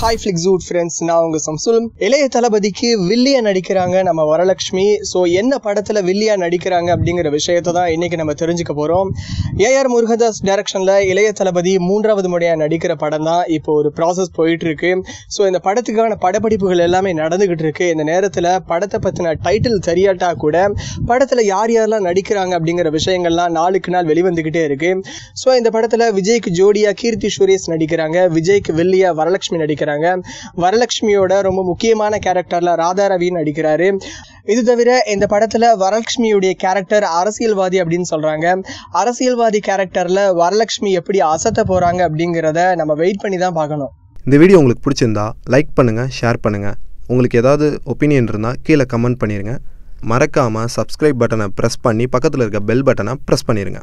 Hi ஃபிளிக்ஸூட் friends நான் உங்க சம்சுல். இளைய தளபதிக்கு வில்லியா நடிக்கிறாங்க நம்ம வரலட்சுமி ஸோ என்ன படத்தில் வில்லியா நடிக்கிறாங்க அப்படிங்கிற விஷயத்தை தான் இன்னைக்கு நம்ம தெரிஞ்சுக்க போகிறோம் ஏஆர் முருகதாஸ் டைரக்ஷனில் இளைய தளபதி மூன்றாவது முறையாக நடிக்கிற படம் தான் இப்போ ஒரு ப்ராசஸ் போயிட்டு இருக்கு ஸோ இந்த படத்துக்கான படப்பிடிப்புகள் எல்லாமே நடந்துகிட்டு இருக்கு. இந்த நேரத்தில் படத்தை பற்றின டைட்டில் தெரியாட்டா கூட படத்தில் யார் யாரெல்லாம் நடிக்கிறாங்க அப்படிங்கிற விஷயங்கள்லாம் நாளுக்கு நாள் வெளிவந்துக்கிட்டே இருக்கு. ஸோ இந்த படத்தில் விஜய்க்கு ஜோடியா கீர்த்தி சுரேஷ் நடிக்கிறாங்க. விஜய்க்கு வில்லியா வரலட்சுமி நடிக்கிறாங்க. வரலட்சுமியோட ரொம்ப முக்கியமான கேரக்டர்ல ராதா ரவி நடிக்கிறாரு. இது தவிர இந்த படத்துல வரலட்சுமியுடைய கேரக்டர் அரசியல்வாதி அப்படின்னு சொல்றாங்க. அரசியல்வாதி கேரக்டர்ல வரலட்சுமி எப்படி அசத்த போறாங்க அப்படிங்கிறத நம்ம வெயிட் பண்ணி தான் பார்க்கணும். இந்த வீடியோ உங்களுக்கு பிடிச்சிருந்தா லைக் பண்ணுங்கள் ஷேர் பண்ணுங்கள் உங்களுக்கு ஏதாவது ஒப்பீனியன் இருந்தால் கீழே கமெண்ட் பண்ணிடுங்க மறக்காமல் சப்ஸ்கிரைப் பட்டனை ப்ரெஸ் பண்ணி பக்கத்தில் இருக்க பெல் பட்டனை ப்ரெஸ் பண்ணிடுங்க